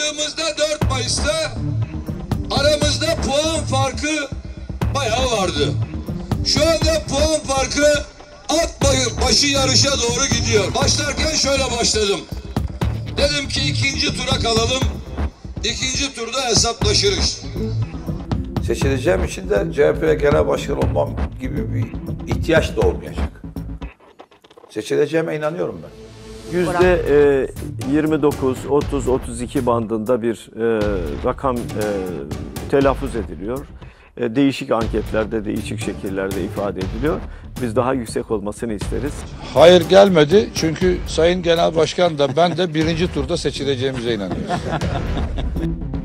topladığımızda 4 Mayıs'ta aramızda puan farkı bayağı vardı. Şu anda puan farkı at başı yarışa doğru gidiyor. Başlarken şöyle başladım. Dedim ki ikinci tura kalalım. İkinci turda hesaplaşırız. Seçileceğim için de CHP'ye genel başkan olmam gibi bir ihtiyaç da olmayacak. Seçileceğime inanıyorum ben. Yüzde e, 29, 30, 32 bandında bir e, rakam e, telaffuz ediliyor. E, değişik anketlerde, değişik şekillerde ifade ediliyor. Biz daha yüksek olmasını isteriz. Hayır gelmedi çünkü Sayın Genel Başkan da ben de birinci turda seçileceğimize inanıyoruz.